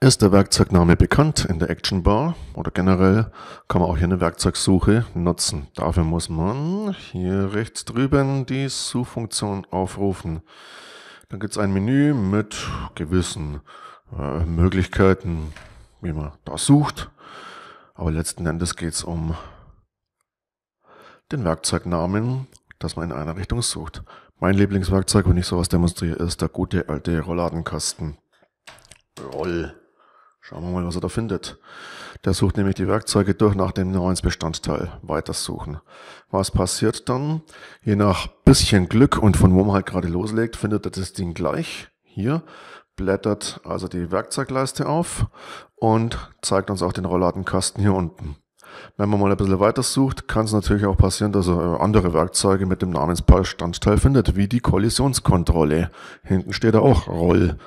Ist der Werkzeugname bekannt in der Action Bar oder generell kann man auch hier eine Werkzeugsuche nutzen. Dafür muss man hier rechts drüben die Suchfunktion aufrufen. Dann gibt es ein Menü mit gewissen äh, Möglichkeiten, wie man da sucht. Aber letzten Endes geht es um den Werkzeugnamen, dass man in einer Richtung sucht. Mein Lieblingswerkzeug, wenn ich sowas demonstriere, ist der gute alte Rollladenkasten. Roll. Schauen wir mal, was er da findet. Der sucht nämlich die Werkzeuge durch nach dem Namensbestandteil. Weitersuchen. Was passiert dann? Je nach bisschen Glück und von wo man halt gerade loslegt, findet er das Ding gleich. Hier blättert also die Werkzeugleiste auf und zeigt uns auch den Rollladenkasten hier unten. Wenn man mal ein bisschen weiter sucht, kann es natürlich auch passieren, dass er andere Werkzeuge mit dem Namensbestandteil findet, wie die Kollisionskontrolle. Hinten steht da auch Roll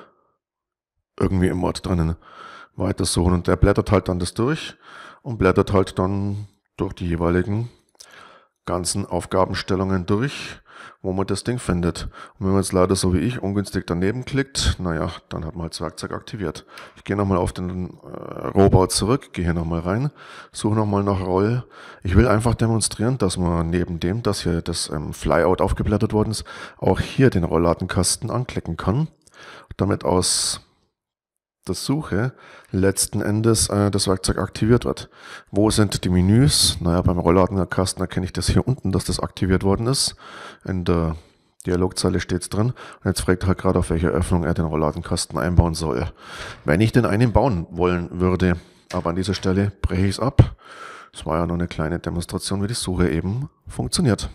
irgendwie im Wort drinnen weitersuchen. Und der blättert halt dann das durch und blättert halt dann durch die jeweiligen ganzen Aufgabenstellungen durch, wo man das Ding findet. Und wenn man jetzt leider so wie ich ungünstig daneben klickt, naja, dann hat man halt das Werkzeug aktiviert. Ich gehe nochmal auf den äh, Rohbau zurück, gehe hier nochmal rein, suche nochmal nach Roll. Ich will einfach demonstrieren, dass man neben dem, dass hier das ähm, Flyout aufgeblättert worden ist, auch hier den Rollladenkasten anklicken kann. Damit aus der Suche letzten Endes äh, das Werkzeug aktiviert wird. Wo sind die Menüs? Naja, beim Rollladenkasten erkenne ich das hier unten, dass das aktiviert worden ist. In der Dialogzeile steht es drin. Und jetzt fragt er gerade, auf welche Öffnung er den Rollladenkasten einbauen soll. Wenn ich den einen bauen wollen würde, aber an dieser Stelle breche ich es ab. Es war ja nur eine kleine Demonstration, wie die Suche eben funktioniert.